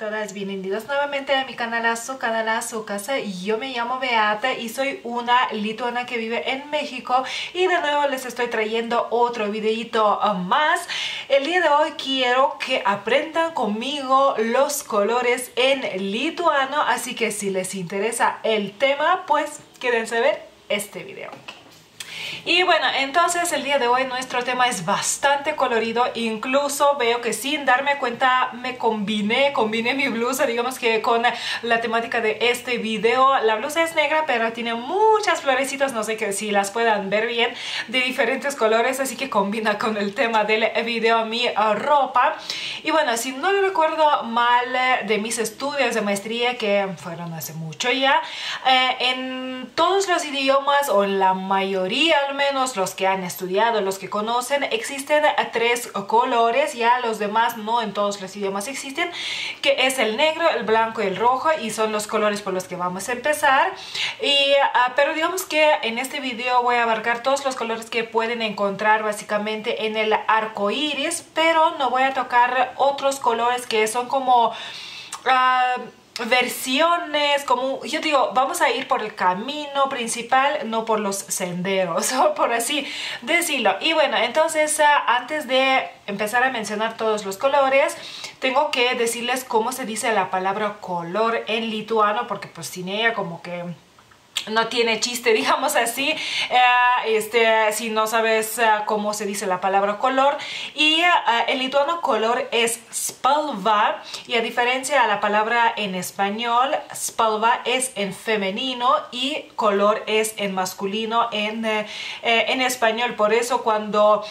todas bienvenidos nuevamente a mi canal, a su canal, a su casa. Yo me llamo Beata y soy una lituana que vive en México y de nuevo les estoy trayendo otro videito más. El día de hoy quiero que aprendan conmigo los colores en lituano, así que si les interesa el tema, pues quédense a ver este video. Y bueno, entonces el día de hoy nuestro tema es bastante colorido, incluso veo que sin darme cuenta me combiné, combiné mi blusa, digamos que con la temática de este video. La blusa es negra, pero tiene muchas florecitas, no sé que si las puedan ver bien, de diferentes colores, así que combina con el tema del video mi ropa. Y bueno, si no recuerdo mal de mis estudios de maestría, que fueron hace mucho ya, eh, en todos los idiomas o en la mayoría al menos los que han estudiado, los que conocen, existen tres colores, ya los demás no en todos los idiomas existen, que es el negro, el blanco y el rojo y son los colores por los que vamos a empezar. Y, ah, pero digamos que en este video voy a abarcar todos los colores que pueden encontrar básicamente en el arco iris, pero no voy a tocar otros colores que son como... Uh, versiones, como yo digo, vamos a ir por el camino principal, no por los senderos, o por así decirlo. Y bueno, entonces ah, antes de empezar a mencionar todos los colores, tengo que decirles cómo se dice la palabra color en lituano, porque pues sin ella como que no tiene chiste, digamos así, eh, este, si no sabes eh, cómo se dice la palabra color. Y eh, el lituano color es spalva y a diferencia de la palabra en español, spalva es en femenino y color es en masculino en, en español. Por eso cuando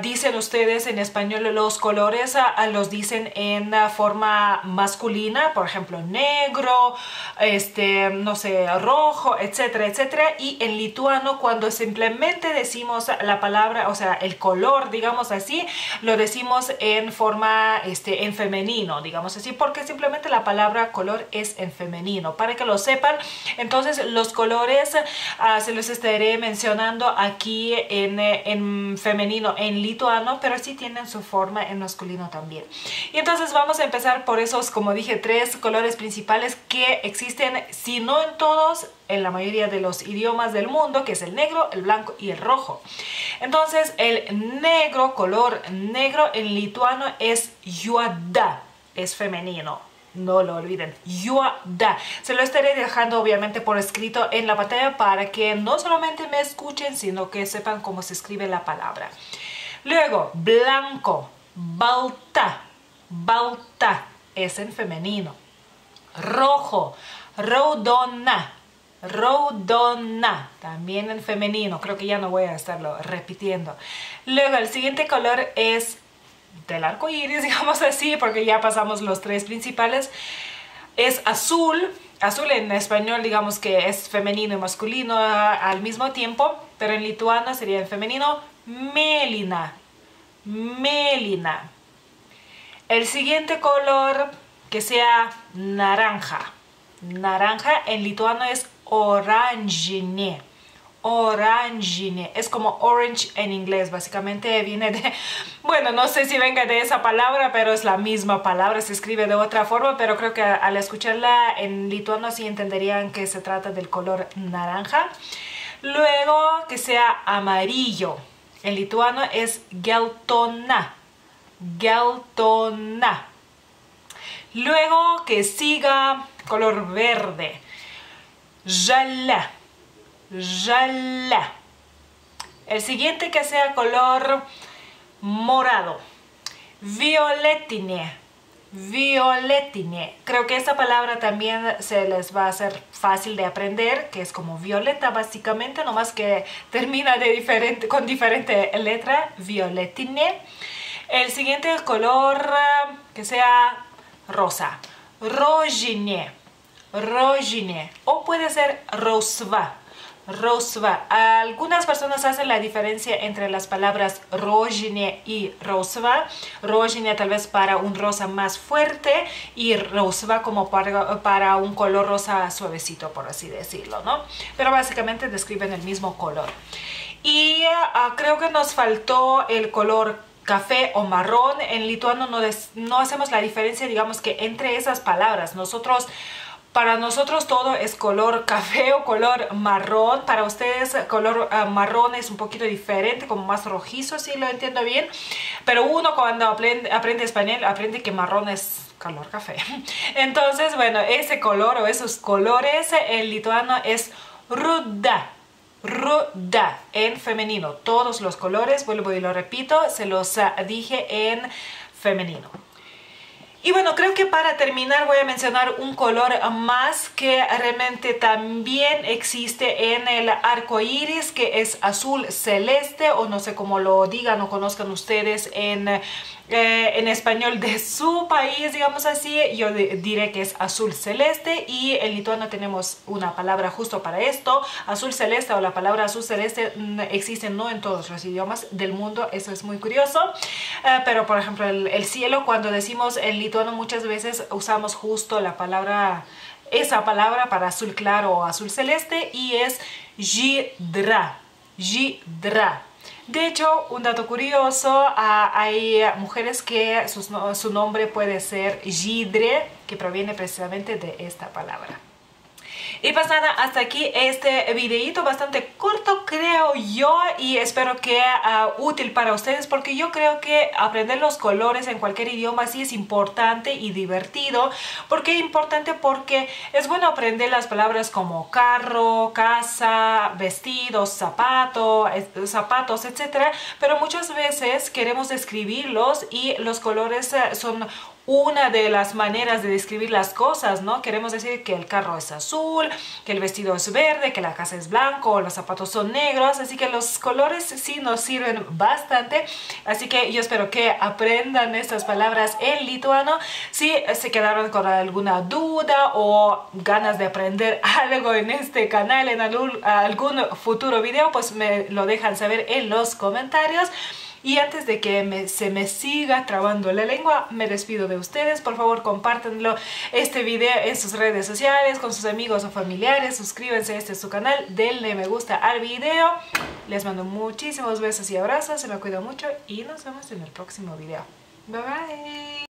dicen ustedes en español los colores, los dicen en forma masculina, por ejemplo, negro, este, no sé, rojo, etcétera, etcétera. Y en lituano, cuando simplemente decimos la palabra, o sea, el color, digamos así, lo decimos en forma, este, en femenino, digamos así, porque simplemente la palabra color es en femenino. Para que lo sepan, entonces los colores ah, se los estaré mencionando aquí en, en femenino, en lituano, pero sí tienen su forma en masculino también. Y entonces vamos a empezar por esos, como dije, tres colores principales que existen, si no en todos, en la mayoría de los idiomas del mundo, que es el negro, el blanco y el rojo. Entonces, el negro, color negro en lituano es juada, es femenino. No lo olviden, juada. Se lo estaré dejando obviamente por escrito en la pantalla para que no solamente me escuchen, sino que sepan cómo se escribe la palabra. Luego, blanco, balta, balta, es en femenino. Rojo, rodona, Rodona, también en femenino, creo que ya no voy a estarlo repitiendo. Luego el siguiente color es del arco iris, digamos así, porque ya pasamos los tres principales. Es azul, azul en español digamos que es femenino y masculino al mismo tiempo, pero en lituano sería en femenino melina, melina. El siguiente color que sea naranja, naranja en lituano es orangine. Orangine. Es como orange en inglés. Básicamente viene de... Bueno, no sé si venga de esa palabra, pero es la misma palabra. Se escribe de otra forma, pero creo que al escucharla en lituano sí entenderían que se trata del color naranja. Luego que sea amarillo. En lituano es geltona. Geltona. Luego que siga color verde. Jala. Jala. El siguiente que sea color morado. Violetine. Violetine. Creo que esta palabra también se les va a hacer fácil de aprender, que es como violeta básicamente, nomás que termina de diferente, con diferente letra. Violetine. El siguiente color que sea rosa. Rojine rojine o puede ser rosva. Rosva. Algunas personas hacen la diferencia entre las palabras rojine y rosva. Rojine tal vez para un rosa más fuerte y rosva como para, para un color rosa suavecito, por así decirlo, ¿no? Pero básicamente describen el mismo color. Y ah, creo que nos faltó el color café o marrón. En lituano no, no hacemos la diferencia, digamos que entre esas palabras. Nosotros para nosotros todo es color café o color marrón. Para ustedes color ah, marrón es un poquito diferente, como más rojizo, si lo entiendo bien. Pero uno cuando aprende, español aprende que marrón es color café. Entonces, bueno, ese color o esos colores en lituano es ruda. Ruda en femenino. Todos los colores, vuelvo y lo repito, se los ah, dije en femenino. Y bueno, creo que para terminar voy a mencionar un color más que realmente también existe en el arco iris, que es azul celeste, o no sé cómo lo digan o conozcan ustedes en eh, en español de su país, digamos así, yo diré que es azul celeste y en lituano tenemos una palabra justo para esto. Azul celeste o la palabra azul celeste mm, existe no en todos los idiomas del mundo, eso es muy curioso. Eh, pero por ejemplo el, cielo, cuando decimos en lituano muchas veces usamos justo la palabra esa palabra para azul claro o azul celeste y es jidra, jidra. De hecho, un dato curioso, ah, hay mujeres que su, nombre puede ser Gidre, que proviene precisamente de esta palabra. Y pues nada, hasta aquí este videito bastante corto creo yo y espero que uh, útil para ustedes porque yo creo que aprender los colores en cualquier idioma sí es importante y divertido. ¿Por qué importante? Porque es bueno aprender las palabras como carro, casa, vestidos, zapato, zapatos, etcétera, pero muchas veces queremos escribirlos y los colores eh, son una de las maneras de describir las cosas, ¿no? Queremos decir que el carro es azul, que el vestido es verde, que la casa es blanco, los zapatos son negros, así que los colores sí nos sirven bastante, así que yo espero que aprendan estas palabras en lituano. Si se quedaron con alguna duda o ganas de aprender algo en este canal, en algún, algún futuro video, pues me lo dejan saber en los comentarios. Y antes de que se me siga trabando la lengua, me despido de ustedes. Por favor, compártanlo este video en sus redes sociales, con sus amigos o familiares. Suscríbanse a este su canal, denle me gusta al video. Les mando muchísimos besos y abrazos, se me cuida mucho y nos vemos en el próximo video. Bye bye.